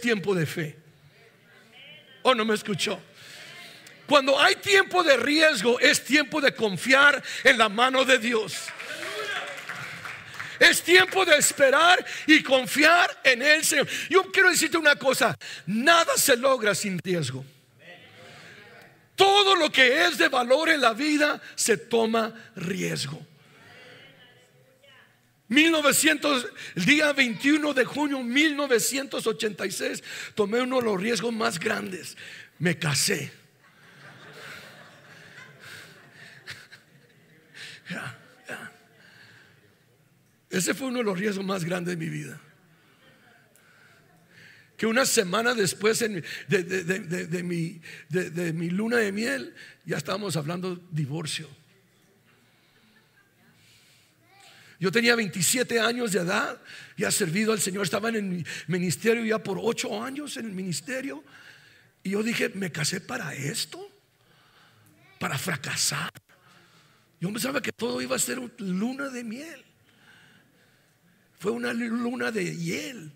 tiempo de fe. ¿O no me escuchó? Cuando hay tiempo de riesgo, es tiempo de confiar en la mano de Dios. Es tiempo de esperar y confiar en el Señor. Yo quiero decirte una cosa, nada se logra sin riesgo. Todo lo que es de valor en la vida se toma riesgo. 1900, el día 21 de junio de 1986, tomé uno de los riesgos más grandes. Me casé. Ese fue uno de los riesgos más grandes de mi vida. Que una semana después de, mi, de, mi, luna de miel ya estábamos hablando de divorcio. Yo tenía 27 años de edad, ya servido al Señor, estaba en el ministerio ya por 8 años en el ministerio. Y yo dije, me casé para esto, para fracasar. Yo pensaba que todo iba a ser una luna de miel. Fue una luna de hiel.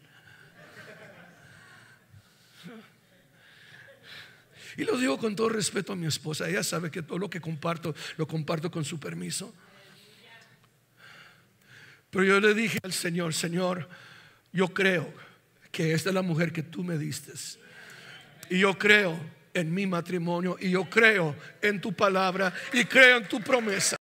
Y lo digo con todo respeto a mi esposa. Ella sabe que todo lo que comparto lo comparto con su permiso. Pero yo le dije al Señor, Señor, yo creo que esta es la mujer que tú me diste. Y yo creo en mi matrimonio y yo creo en tu palabra y creo en tu promesa.